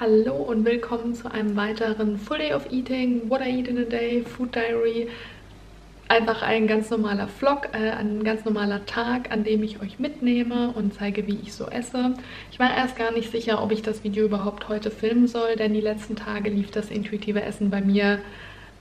Hallo und willkommen zu einem weiteren Full Day of Eating, What I Eat in a Day, Food Diary. Einfach ein ganz normaler Vlog, äh, ein ganz normaler Tag, an dem ich euch mitnehme und zeige, wie ich so esse. Ich war erst gar nicht sicher, ob ich das Video überhaupt heute filmen soll, denn die letzten Tage lief das intuitive Essen bei mir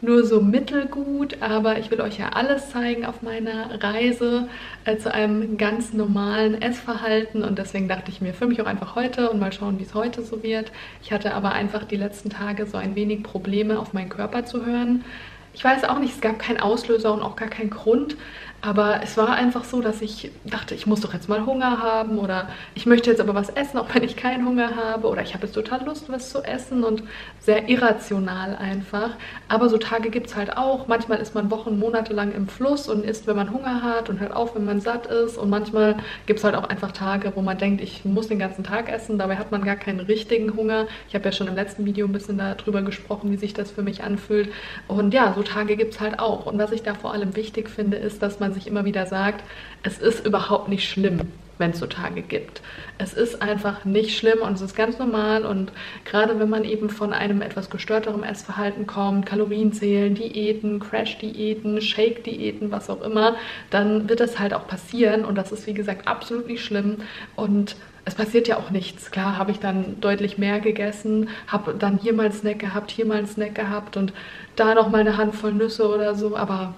nur so mittelgut, aber ich will euch ja alles zeigen auf meiner Reise äh, zu einem ganz normalen Essverhalten und deswegen dachte ich mir, filme ich auch einfach heute und mal schauen, wie es heute so wird. Ich hatte aber einfach die letzten Tage so ein wenig Probleme, auf meinen Körper zu hören. Ich weiß auch nicht, es gab keinen Auslöser und auch gar keinen Grund, aber es war einfach so, dass ich dachte, ich muss doch jetzt mal Hunger haben oder ich möchte jetzt aber was essen, auch wenn ich keinen Hunger habe oder ich habe jetzt total Lust, was zu essen und sehr irrational einfach. Aber so Tage gibt es halt auch. Manchmal ist man Wochen, Monate lang im Fluss und isst, wenn man Hunger hat und hört auf, wenn man satt ist. Und manchmal gibt es halt auch einfach Tage, wo man denkt, ich muss den ganzen Tag essen. Dabei hat man gar keinen richtigen Hunger. Ich habe ja schon im letzten Video ein bisschen darüber gesprochen, wie sich das für mich anfühlt. Und ja, so Tage gibt es halt auch. Und was ich da vor allem wichtig finde, ist, dass man sich immer wieder sagt, es ist überhaupt nicht schlimm, wenn es so Tage gibt. Es ist einfach nicht schlimm und es ist ganz normal und gerade wenn man eben von einem etwas gestörteren Essverhalten kommt, Kalorien zählen, Diäten, Crash-Diäten, Shake-Diäten, was auch immer, dann wird das halt auch passieren und das ist wie gesagt absolut nicht schlimm und es passiert ja auch nichts. Klar habe ich dann deutlich mehr gegessen, habe dann hier mal einen Snack gehabt, hier mal einen Snack gehabt und da noch mal eine Handvoll Nüsse oder so, aber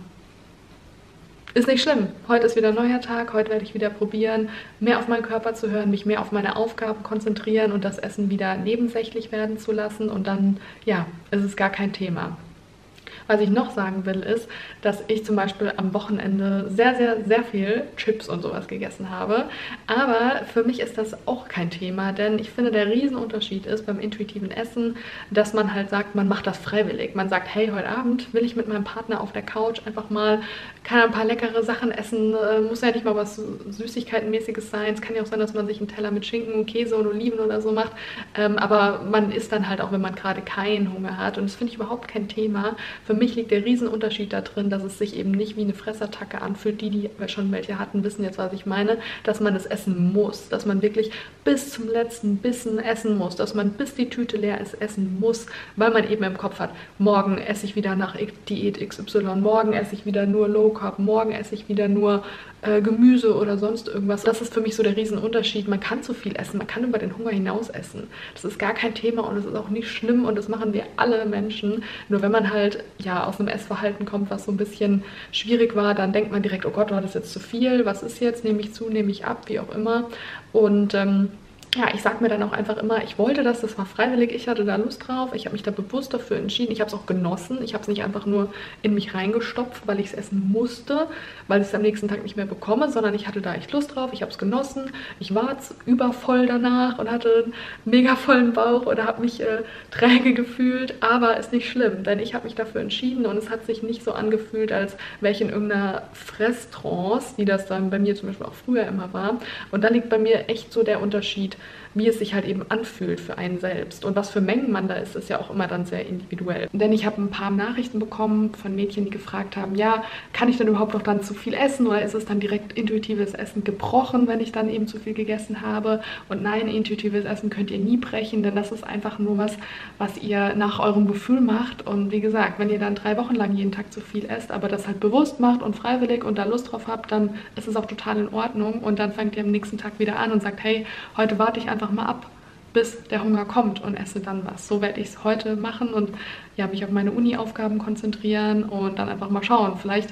ist nicht schlimm. Heute ist wieder ein neuer Tag. Heute werde ich wieder probieren, mehr auf meinen Körper zu hören, mich mehr auf meine Aufgaben konzentrieren und das Essen wieder nebensächlich werden zu lassen. Und dann, ja, ist es gar kein Thema. Was ich noch sagen will, ist, dass ich zum Beispiel am Wochenende sehr, sehr, sehr viel Chips und sowas gegessen habe. Aber für mich ist das auch kein Thema, denn ich finde, der Riesenunterschied ist beim intuitiven Essen, dass man halt sagt, man macht das freiwillig. Man sagt, hey, heute Abend will ich mit meinem Partner auf der Couch einfach mal kann ein paar leckere Sachen essen, äh, muss ja nicht mal was Süßigkeitenmäßiges sein. Es kann ja auch sein, dass man sich einen Teller mit Schinken, Käse und Oliven oder so macht. Ähm, aber man isst dann halt auch, wenn man gerade keinen Hunger hat. Und das finde ich überhaupt kein Thema. Für mich liegt der Riesenunterschied da drin, dass es sich eben nicht wie eine Fressattacke anfühlt. Die, die schon welche hatten, wissen jetzt, was ich meine. Dass man es essen muss. Dass man wirklich bis zum letzten Bissen essen muss. Dass man bis die Tüte leer ist essen muss, weil man eben im Kopf hat, morgen esse ich wieder nach Diät XY, morgen esse ich wieder nur Low Carb, morgen esse ich wieder nur äh, Gemüse oder sonst irgendwas. Das ist für mich so der Riesenunterschied. Man kann zu viel essen, man kann über den Hunger hinaus essen. Das ist gar kein Thema und es ist auch nicht schlimm und das machen wir alle Menschen. Nur wenn man halt ja aus einem Essverhalten kommt, was so ein bisschen schwierig war, dann denkt man direkt, oh Gott, war das jetzt zu viel? Was ist jetzt? Nehme ich zu, nehme ich ab, wie auch immer. Und ähm, ja, ich sage mir dann auch einfach immer, ich wollte das, das war freiwillig, ich hatte da Lust drauf, ich habe mich da bewusst dafür entschieden, ich habe es auch genossen, ich habe es nicht einfach nur in mich reingestopft, weil ich es essen musste, weil ich es am nächsten Tag nicht mehr bekomme, sondern ich hatte da echt Lust drauf, ich habe es genossen, ich war übervoll danach und hatte einen mega vollen Bauch oder habe mich äh, träge gefühlt, aber ist nicht schlimm, denn ich habe mich dafür entschieden und es hat sich nicht so angefühlt, als wäre ich in irgendeiner Fresstrance, wie das dann bei mir zum Beispiel auch früher immer war. Und da liegt bei mir echt so der Unterschied, wie es sich halt eben anfühlt für einen selbst. Und was für Mengen man da ist, ist ja auch immer dann sehr individuell. Denn ich habe ein paar Nachrichten bekommen von Mädchen, die gefragt haben, ja, kann ich denn überhaupt noch dann zu viel essen oder ist es dann direkt intuitives Essen gebrochen, wenn ich dann eben zu viel gegessen habe? Und nein, intuitives Essen könnt ihr nie brechen, denn das ist einfach nur was, was ihr nach eurem Gefühl macht. Und wie gesagt, wenn ihr dann drei Wochen lang jeden Tag zu viel esst, aber das halt bewusst macht und freiwillig und da Lust drauf habt, dann ist es auch total in Ordnung. Und dann fangt ihr am nächsten Tag wieder an und sagt, hey, heute warte ich einfach mal ab, bis der Hunger kommt und esse dann was. So werde ich es heute machen und ja, mich auf meine Uni-Aufgaben konzentrieren und dann einfach mal schauen. Vielleicht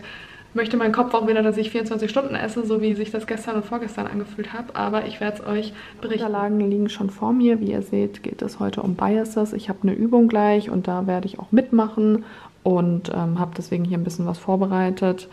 möchte mein Kopf auch wieder, dass ich 24 Stunden esse, so wie sich das gestern und vorgestern angefühlt habe. Aber ich werde es euch berichten. Die Unterlagen liegen schon vor mir. Wie ihr seht, geht es heute um Biases. Ich habe eine Übung gleich und da werde ich auch mitmachen und ähm, habe deswegen hier ein bisschen was vorbereitet.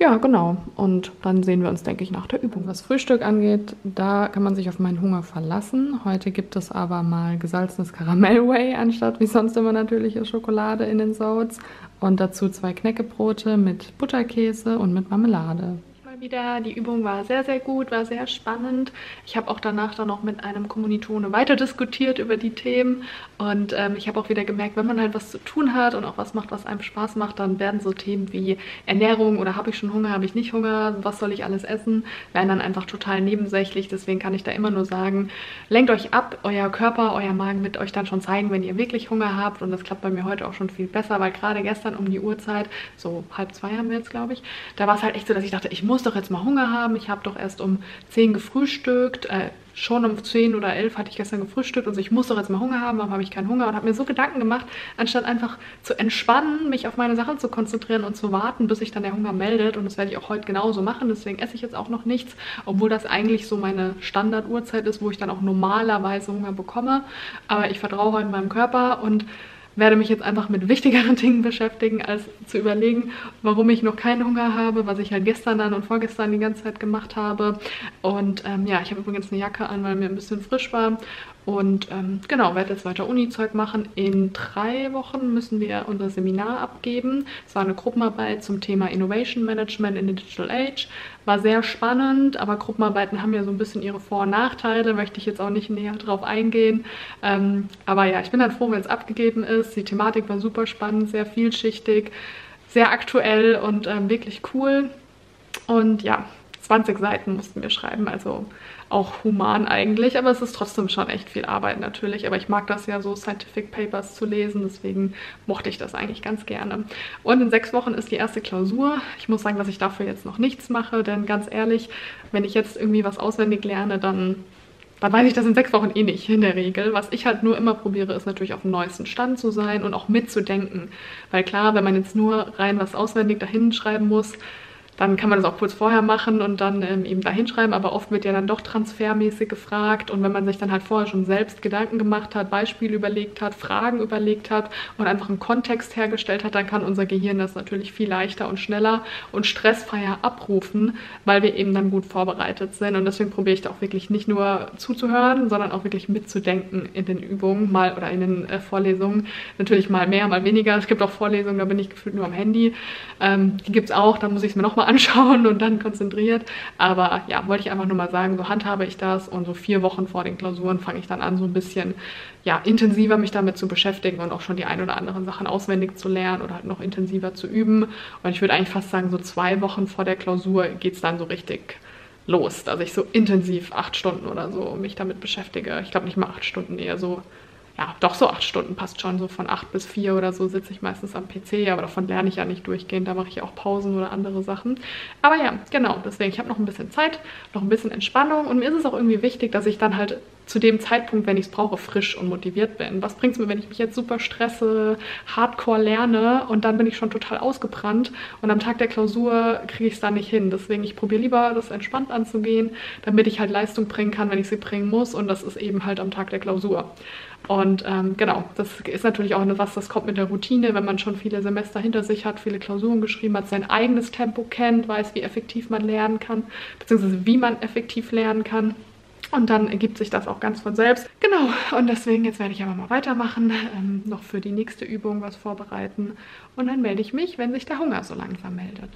Ja, genau. Und dann sehen wir uns, denke ich, nach der Übung. Was Frühstück angeht, da kann man sich auf meinen Hunger verlassen. Heute gibt es aber mal gesalzenes Karamell-Whey anstatt wie sonst immer natürliche Schokolade in den Soats. Und dazu zwei Knäckebrote mit Butterkäse und mit Marmelade wieder. Die Übung war sehr, sehr gut, war sehr spannend. Ich habe auch danach dann noch mit einem Kommilitone weiter diskutiert über die Themen und ähm, ich habe auch wieder gemerkt, wenn man halt was zu tun hat und auch was macht, was einem Spaß macht, dann werden so Themen wie Ernährung oder habe ich schon Hunger, habe ich nicht Hunger, was soll ich alles essen, werden dann einfach total nebensächlich. Deswegen kann ich da immer nur sagen, lenkt euch ab, euer Körper, euer Magen wird euch dann schon zeigen, wenn ihr wirklich Hunger habt und das klappt bei mir heute auch schon viel besser, weil gerade gestern um die Uhrzeit, so halb zwei haben wir jetzt, glaube ich, da war es halt echt so, dass ich dachte, ich muss doch jetzt mal Hunger haben. Ich habe doch erst um 10 gefrühstückt. Äh, schon um 10 oder 11 hatte ich gestern gefrühstückt und so, ich muss doch jetzt mal Hunger haben, warum habe ich keinen Hunger? Und habe mir so Gedanken gemacht, anstatt einfach zu entspannen, mich auf meine Sachen zu konzentrieren und zu warten, bis sich dann der Hunger meldet. Und das werde ich auch heute genauso machen. Deswegen esse ich jetzt auch noch nichts, obwohl das eigentlich so meine Standarduhrzeit ist, wo ich dann auch normalerweise Hunger bekomme. Aber ich vertraue heute meinem Körper und werde mich jetzt einfach mit wichtigeren Dingen beschäftigen, als zu überlegen, warum ich noch keinen Hunger habe, was ich halt gestern dann und vorgestern die ganze Zeit gemacht habe. Und ähm, ja, ich habe übrigens eine Jacke an, weil mir ein bisschen frisch war. Und ähm, genau, werde jetzt weiter Uni-Zeug machen. In drei Wochen müssen wir unser Seminar abgeben. Es war eine Gruppenarbeit zum Thema Innovation Management in the Digital Age. War sehr spannend, aber Gruppenarbeiten haben ja so ein bisschen ihre Vor- und Nachteile. Möchte ich jetzt auch nicht näher drauf eingehen. Ähm, aber ja, ich bin dann froh, wenn es abgegeben ist. Die Thematik war super spannend, sehr vielschichtig, sehr aktuell und ähm, wirklich cool. Und ja, 20 Seiten mussten wir schreiben, also auch human eigentlich, aber es ist trotzdem schon echt viel Arbeit natürlich. Aber ich mag das ja so, Scientific Papers zu lesen, deswegen mochte ich das eigentlich ganz gerne. Und in sechs Wochen ist die erste Klausur. Ich muss sagen, dass ich dafür jetzt noch nichts mache, denn ganz ehrlich, wenn ich jetzt irgendwie was auswendig lerne, dann dann weiß ich das in sechs Wochen eh nicht in der Regel. Was ich halt nur immer probiere, ist natürlich auf dem neuesten Stand zu sein und auch mitzudenken. Weil klar, wenn man jetzt nur rein was auswendig dahin schreiben muss, dann kann man das auch kurz vorher machen und dann ähm, eben da hinschreiben, aber oft wird ja dann doch transfermäßig gefragt und wenn man sich dann halt vorher schon selbst Gedanken gemacht hat, Beispiele überlegt hat, Fragen überlegt hat und einfach einen Kontext hergestellt hat, dann kann unser Gehirn das natürlich viel leichter und schneller und stressfreier abrufen, weil wir eben dann gut vorbereitet sind und deswegen probiere ich da auch wirklich nicht nur zuzuhören, sondern auch wirklich mitzudenken in den Übungen mal oder in den äh, Vorlesungen. Natürlich mal mehr, mal weniger. Es gibt auch Vorlesungen, da bin ich gefühlt nur am Handy. Ähm, die gibt es auch, da muss ich es mir nochmal anschauen und dann konzentriert. Aber ja, wollte ich einfach nur mal sagen, so handhabe ich das und so vier Wochen vor den Klausuren fange ich dann an, so ein bisschen ja, intensiver mich damit zu beschäftigen und auch schon die ein oder anderen Sachen auswendig zu lernen oder halt noch intensiver zu üben. Und ich würde eigentlich fast sagen, so zwei Wochen vor der Klausur geht es dann so richtig los, dass ich so intensiv acht Stunden oder so mich damit beschäftige. Ich glaube nicht mal acht Stunden, eher so ja, doch so acht Stunden passt schon. So von acht bis vier oder so sitze ich meistens am PC, aber davon lerne ich ja nicht durchgehend. Da mache ich auch Pausen oder andere Sachen. Aber ja, genau, deswegen, ich habe noch ein bisschen Zeit, noch ein bisschen Entspannung und mir ist es auch irgendwie wichtig, dass ich dann halt zu dem Zeitpunkt, wenn ich es brauche, frisch und motiviert bin. Was bringt es mir, wenn ich mich jetzt super stresse, hardcore lerne und dann bin ich schon total ausgebrannt und am Tag der Klausur kriege ich es da nicht hin. Deswegen, ich probiere lieber, das entspannt anzugehen, damit ich halt Leistung bringen kann, wenn ich sie bringen muss und das ist eben halt am Tag der Klausur. Und ähm, genau, das ist natürlich auch was, das kommt mit der Routine, wenn man schon viele Semester hinter sich hat, viele Klausuren geschrieben hat, sein eigenes Tempo kennt, weiß, wie effektiv man lernen kann, beziehungsweise wie man effektiv lernen kann. Und dann ergibt sich das auch ganz von selbst. Genau, und deswegen jetzt werde ich aber mal weitermachen, ähm, noch für die nächste Übung was vorbereiten. Und dann melde ich mich, wenn sich der Hunger so langsam meldet.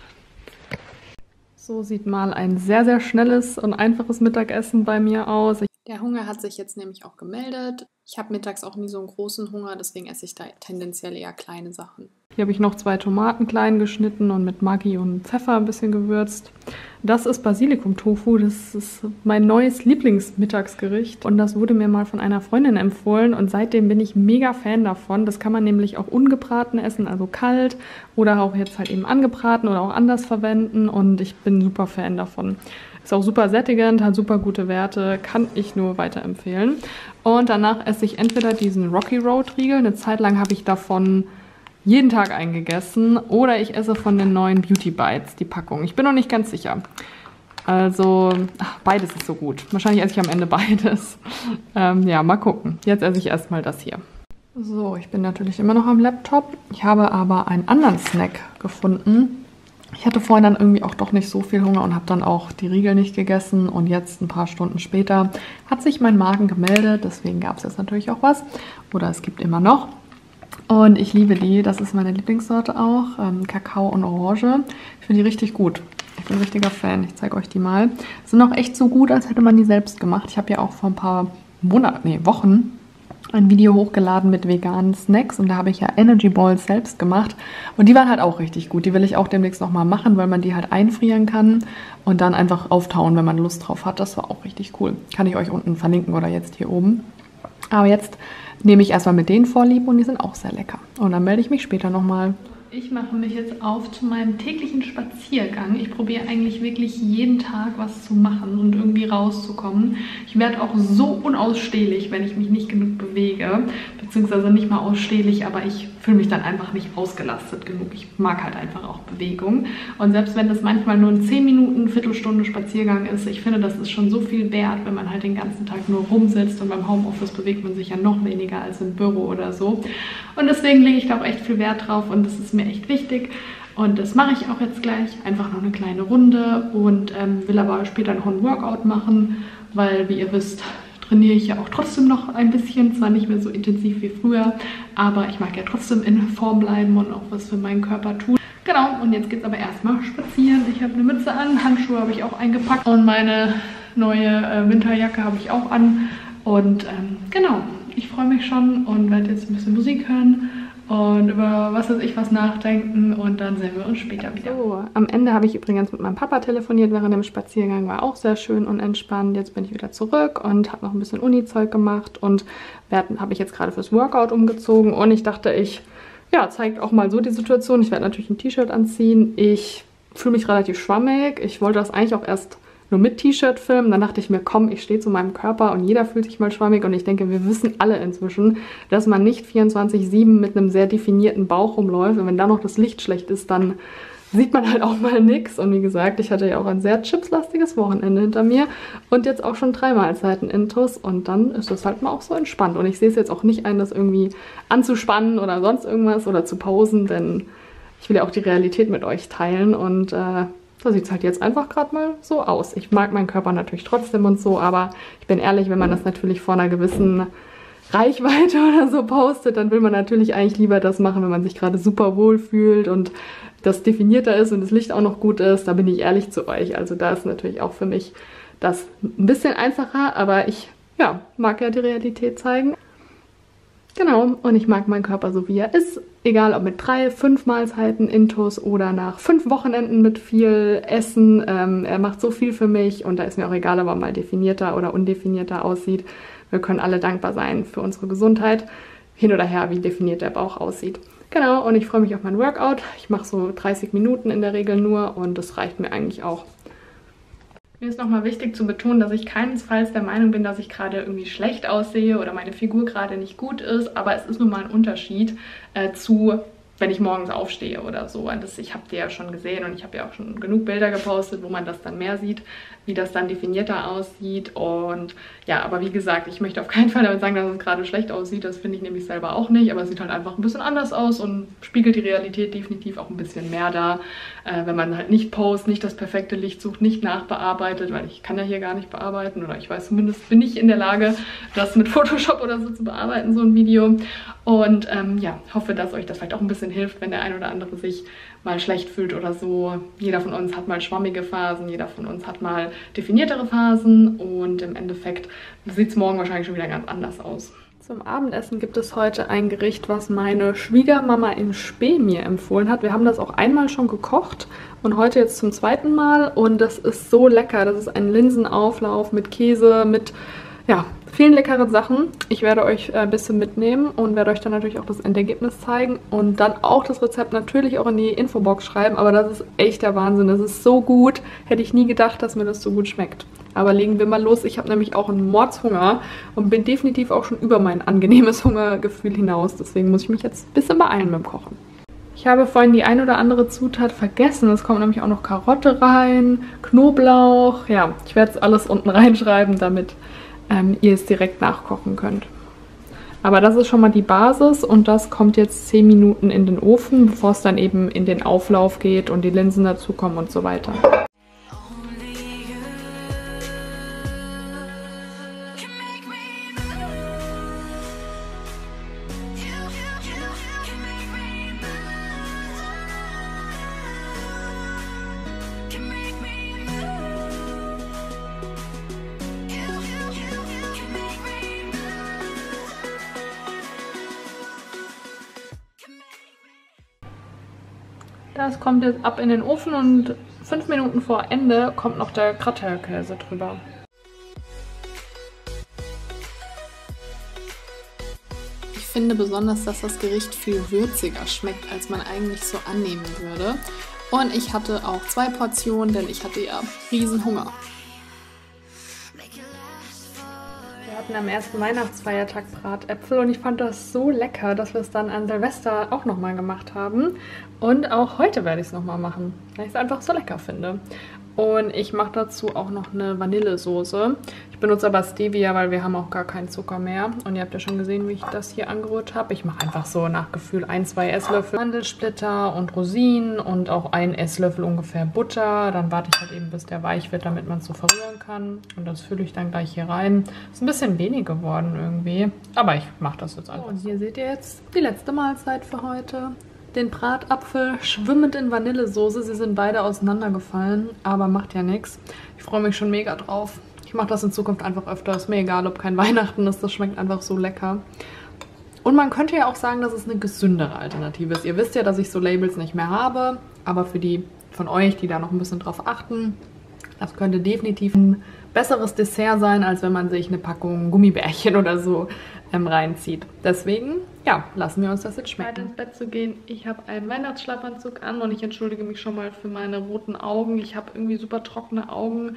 So sieht mal ein sehr, sehr schnelles und einfaches Mittagessen bei mir aus. Der Hunger hat sich jetzt nämlich auch gemeldet. Ich habe mittags auch nie so einen großen Hunger, deswegen esse ich da tendenziell eher kleine Sachen. Hier habe ich noch zwei Tomaten klein geschnitten und mit Maggi und Pfeffer ein bisschen gewürzt. Das ist Basilikum-Tofu. Das ist mein neues Lieblingsmittagsgericht. Und das wurde mir mal von einer Freundin empfohlen. Und seitdem bin ich mega Fan davon. Das kann man nämlich auch ungebraten essen, also kalt. Oder auch jetzt halt eben angebraten oder auch anders verwenden. Und ich bin super Fan davon. Ist auch super sättigend, hat super gute Werte, kann ich nur weiterempfehlen. Und danach esse ich entweder diesen Rocky Road Riegel. Eine Zeit lang habe ich davon jeden Tag eingegessen oder ich esse von den neuen Beauty Bites die Packung. Ich bin noch nicht ganz sicher. Also, ach, beides ist so gut. Wahrscheinlich esse ich am Ende beides. Ähm, ja, mal gucken. Jetzt esse ich erstmal das hier. So, ich bin natürlich immer noch am Laptop. Ich habe aber einen anderen Snack gefunden. Ich hatte vorhin dann irgendwie auch doch nicht so viel Hunger und habe dann auch die Riegel nicht gegessen. Und jetzt, ein paar Stunden später, hat sich mein Magen gemeldet. Deswegen gab es jetzt natürlich auch was. Oder es gibt immer noch. Und ich liebe die. Das ist meine Lieblingssorte auch. Ähm, Kakao und Orange. Ich finde die richtig gut. Ich bin ein richtiger Fan. Ich zeige euch die mal. Sind auch echt so gut, als hätte man die selbst gemacht. Ich habe ja auch vor ein paar Monaten, nee, Wochen ein Video hochgeladen mit veganen Snacks und da habe ich ja Energy Balls selbst gemacht und die waren halt auch richtig gut. Die will ich auch demnächst nochmal machen, weil man die halt einfrieren kann und dann einfach auftauen, wenn man Lust drauf hat. Das war auch richtig cool. Kann ich euch unten verlinken oder jetzt hier oben. Aber jetzt nehme ich erstmal mit denen vorlieb und die sind auch sehr lecker. Und dann melde ich mich später nochmal. Ich mache mich jetzt auf zu meinem täglichen Spaziergang. Ich probiere eigentlich wirklich jeden Tag was zu machen und irgendwie rauszukommen. Ich werde auch so unausstehlich, wenn ich mich nicht genug bewege, beziehungsweise nicht mal ausstehlich, aber ich fühle mich dann einfach nicht ausgelastet genug. Ich mag halt einfach auch Bewegung. Und selbst wenn das manchmal nur ein 10 Minuten, Viertelstunde Spaziergang ist, ich finde, das ist schon so viel wert, wenn man halt den ganzen Tag nur rumsitzt und beim Homeoffice bewegt man sich ja noch weniger als im Büro oder so. Und deswegen lege ich da auch echt viel Wert drauf und das ist mir echt wichtig. Und das mache ich auch jetzt gleich. Einfach noch eine kleine Runde und ähm, will aber später noch ein Workout machen, weil, wie ihr wisst, trainiere ich ja auch trotzdem noch ein bisschen. Zwar nicht mehr so intensiv wie früher, aber ich mag ja trotzdem in Form bleiben und auch was für meinen Körper tun. Genau, und jetzt geht es aber erstmal spazieren. Ich habe eine Mütze an, Handschuhe habe ich auch eingepackt und meine neue äh, Winterjacke habe ich auch an. Und ähm, genau, ich freue mich schon und werde jetzt ein bisschen Musik hören und über was weiß ich was nachdenken und dann sehen wir uns später wieder. So, am Ende habe ich übrigens mit meinem Papa telefoniert während dem Spaziergang, war auch sehr schön und entspannt. Jetzt bin ich wieder zurück und habe noch ein bisschen Uni-Zeug gemacht und habe ich jetzt gerade fürs Workout umgezogen und ich dachte, ich ja, zeigt auch mal so die Situation. Ich werde natürlich ein T-Shirt anziehen. Ich fühle mich relativ schwammig. Ich wollte das eigentlich auch erst nur mit T-Shirt filmen. Dann dachte ich mir, komm, ich stehe zu meinem Körper und jeder fühlt sich mal schwammig. Und ich denke, wir wissen alle inzwischen, dass man nicht 24-7 mit einem sehr definierten Bauch rumläuft. Und wenn da noch das Licht schlecht ist, dann sieht man halt auch mal nichts. Und wie gesagt, ich hatte ja auch ein sehr chipslastiges Wochenende hinter mir und jetzt auch schon drei Mahlzeiten intus. Und dann ist das halt mal auch so entspannt. Und ich sehe es jetzt auch nicht ein, das irgendwie anzuspannen oder sonst irgendwas oder zu pausen, denn ich will ja auch die Realität mit euch teilen und äh, so sieht es halt jetzt einfach gerade mal so aus. Ich mag meinen Körper natürlich trotzdem und so, aber ich bin ehrlich, wenn man das natürlich vor einer gewissen Reichweite oder so postet, dann will man natürlich eigentlich lieber das machen, wenn man sich gerade super wohl fühlt und das definierter ist und das Licht auch noch gut ist. Da bin ich ehrlich zu euch. Also da ist natürlich auch für mich das ein bisschen einfacher, aber ich ja, mag ja die Realität zeigen. Genau, und ich mag meinen Körper so, wie er ist. Egal ob mit drei, fünf Mahlzeiten Intus oder nach fünf Wochenenden mit viel Essen. Ähm, er macht so viel für mich und da ist mir auch egal, ob er mal definierter oder undefinierter aussieht. Wir können alle dankbar sein für unsere Gesundheit. Hin oder her, wie definiert der Bauch aussieht. Genau, und ich freue mich auf mein Workout. Ich mache so 30 Minuten in der Regel nur und das reicht mir eigentlich auch. Mir ist nochmal wichtig zu betonen, dass ich keinesfalls der Meinung bin, dass ich gerade irgendwie schlecht aussehe oder meine Figur gerade nicht gut ist, aber es ist nun mal ein Unterschied äh, zu wenn ich morgens aufstehe oder so. Und das, ich habe die ja schon gesehen und ich habe ja auch schon genug Bilder gepostet, wo man das dann mehr sieht, wie das dann definierter aussieht. Und ja, aber wie gesagt, ich möchte auf keinen Fall damit sagen, dass es gerade schlecht aussieht. Das finde ich nämlich selber auch nicht. Aber es sieht halt einfach ein bisschen anders aus und spiegelt die Realität definitiv auch ein bisschen mehr da. Äh, wenn man halt nicht post, nicht das perfekte Licht sucht, nicht nachbearbeitet, weil ich kann ja hier gar nicht bearbeiten oder ich weiß zumindest, bin ich in der Lage, das mit Photoshop oder so zu bearbeiten, so ein Video. Und ähm, ja, hoffe, dass euch das vielleicht auch ein bisschen hilft, wenn der ein oder andere sich mal schlecht fühlt oder so. Jeder von uns hat mal schwammige Phasen, jeder von uns hat mal definiertere Phasen und im Endeffekt sieht es morgen wahrscheinlich schon wieder ganz anders aus. Zum Abendessen gibt es heute ein Gericht, was meine Schwiegermama in Spee mir empfohlen hat. Wir haben das auch einmal schon gekocht und heute jetzt zum zweiten Mal und das ist so lecker. Das ist ein Linsenauflauf mit Käse, mit ja, vielen leckeren Sachen. Ich werde euch äh, ein bisschen mitnehmen und werde euch dann natürlich auch das Endergebnis zeigen und dann auch das Rezept natürlich auch in die Infobox schreiben. Aber das ist echt der Wahnsinn. Das ist so gut. Hätte ich nie gedacht, dass mir das so gut schmeckt. Aber legen wir mal los. Ich habe nämlich auch einen Mordshunger und bin definitiv auch schon über mein angenehmes Hungergefühl hinaus. Deswegen muss ich mich jetzt ein bisschen beeilen beim Kochen. Ich habe vorhin die ein oder andere Zutat vergessen. Es kommt nämlich auch noch Karotte rein, Knoblauch. Ja, ich werde es alles unten reinschreiben, damit ähm, ihr es direkt nachkochen könnt. Aber das ist schon mal die Basis und das kommt jetzt 10 Minuten in den Ofen, bevor es dann eben in den Auflauf geht und die Linsen dazukommen und so weiter. Das kommt jetzt ab in den Ofen und fünf Minuten vor Ende kommt noch der Gratterkäse drüber. Ich finde besonders, dass das Gericht viel würziger schmeckt, als man eigentlich so annehmen würde. Und ich hatte auch zwei Portionen, denn ich hatte ja riesen Hunger. Hatten am ersten Weihnachtsfeiertag Bratäpfel und ich fand das so lecker, dass wir es dann an Silvester auch nochmal gemacht haben. Und auch heute werde ich es nochmal machen, weil ich es einfach so lecker finde. Und ich mache dazu auch noch eine Vanillesoße. Ich benutze aber Stevia, weil wir haben auch gar keinen Zucker mehr. Und ihr habt ja schon gesehen, wie ich das hier angerührt habe. Ich mache einfach so nach Gefühl ein, zwei Esslöffel Mandelsplitter und Rosinen und auch ein Esslöffel ungefähr Butter. Dann warte ich halt eben, bis der weich wird, damit man es so verrühren kann. Und das fülle ich dann gleich hier rein. Ist ein bisschen wenig geworden irgendwie. Aber ich mache das jetzt einfach. Und hier seht ihr jetzt die letzte Mahlzeit für heute den Bratapfel schwimmend in Vanillesoße. Sie sind beide auseinandergefallen, aber macht ja nichts. Ich freue mich schon mega drauf. Ich mache das in Zukunft einfach öfter. Ist mir egal, ob kein Weihnachten ist. Das schmeckt einfach so lecker. Und man könnte ja auch sagen, dass es eine gesündere Alternative ist. Ihr wisst ja, dass ich so Labels nicht mehr habe. Aber für die von euch, die da noch ein bisschen drauf achten, das könnte definitiv ein besseres Dessert sein, als wenn man sich eine Packung Gummibärchen oder so ähm, reinzieht. Deswegen, ja, lassen wir uns das jetzt schmecken. Zeit ins Bett zu gehen. Ich habe einen Weihnachtsschlafanzug an und ich entschuldige mich schon mal für meine roten Augen. Ich habe irgendwie super trockene Augen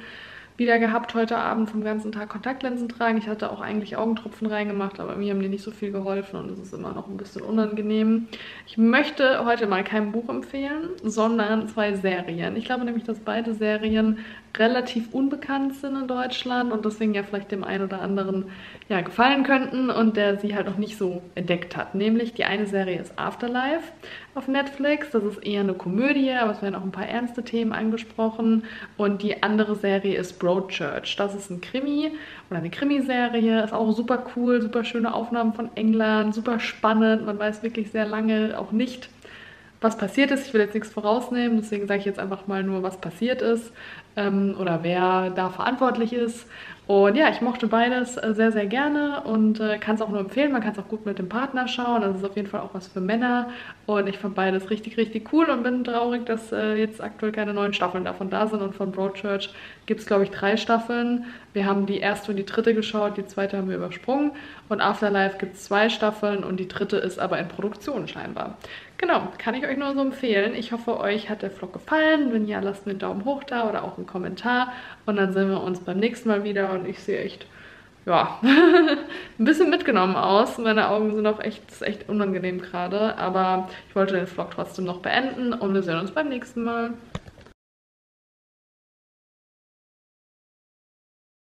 wieder gehabt heute Abend vom ganzen Tag Kontaktlinsen tragen. Ich hatte auch eigentlich Augentropfen reingemacht, aber mir haben die nicht so viel geholfen und es ist immer noch ein bisschen unangenehm. Ich möchte heute mal kein Buch empfehlen, sondern zwei Serien. Ich glaube nämlich, dass beide Serien relativ unbekannt sind in Deutschland und deswegen ja vielleicht dem einen oder anderen ja, gefallen könnten und der sie halt noch nicht so entdeckt hat. Nämlich die eine Serie ist Afterlife auf Netflix. Das ist eher eine Komödie, aber es werden auch ein paar ernste Themen angesprochen. Und die andere Serie ist Broadchurch. Das ist ein Krimi oder eine Krimiserie. Ist auch super cool, super schöne Aufnahmen von England, super spannend. Man weiß wirklich sehr lange auch nicht, was passiert ist. Ich will jetzt nichts vorausnehmen, deswegen sage ich jetzt einfach mal nur, was passiert ist ähm, oder wer da verantwortlich ist. Und ja, ich mochte beides äh, sehr, sehr gerne und äh, kann es auch nur empfehlen. Man kann es auch gut mit dem Partner schauen. Das ist auf jeden Fall auch was für Männer. Und ich fand beides richtig, richtig cool und bin traurig, dass äh, jetzt aktuell keine neuen Staffeln davon da sind. Und von Broadchurch gibt es, glaube ich, drei Staffeln. Wir haben die erste und die dritte geschaut, die zweite haben wir übersprungen. Und Afterlife gibt es zwei Staffeln und die dritte ist aber in Produktion scheinbar. Genau, kann ich euch nur so empfehlen. Ich hoffe, euch hat der Vlog gefallen. Wenn ja, lasst einen Daumen hoch da oder auch einen Kommentar. Und dann sehen wir uns beim nächsten Mal wieder. Und ich sehe echt, ja, ein bisschen mitgenommen aus. Meine Augen sind auch echt, echt unangenehm gerade. Aber ich wollte den Vlog trotzdem noch beenden. Und wir sehen uns beim nächsten Mal.